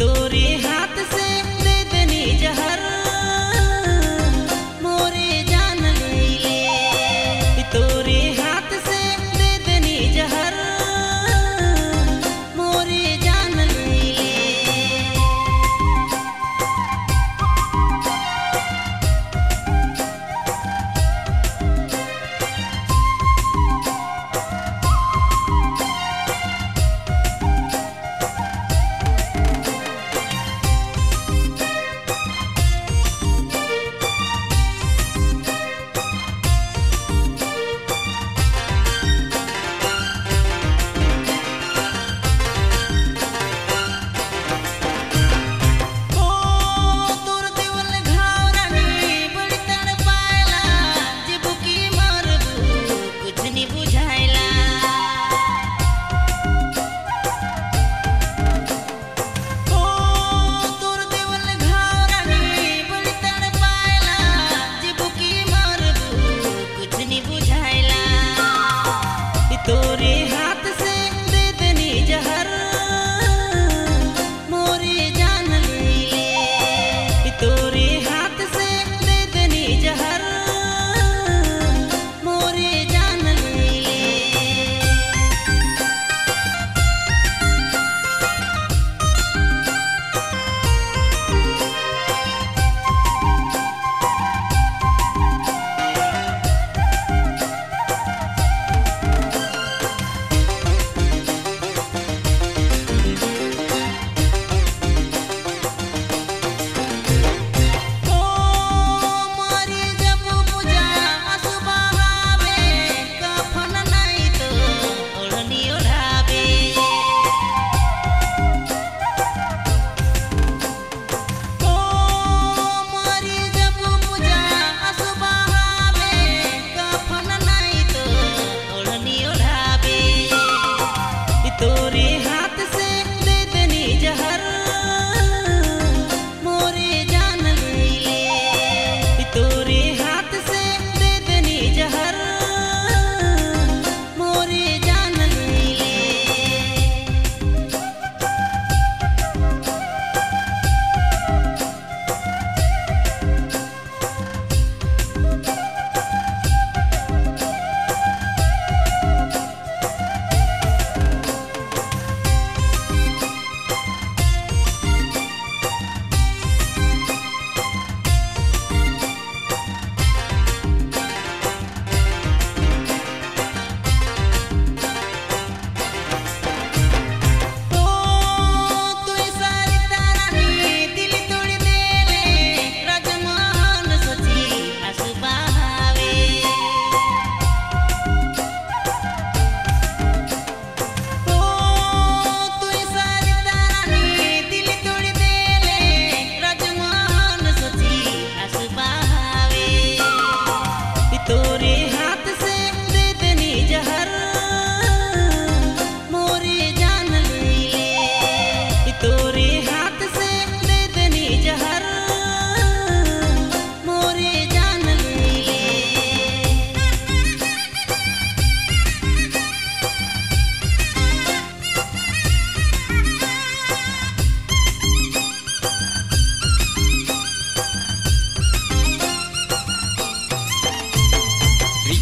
तोरी हा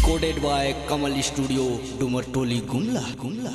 recorded by Kamal studio Dumar Toli Gumla Gumla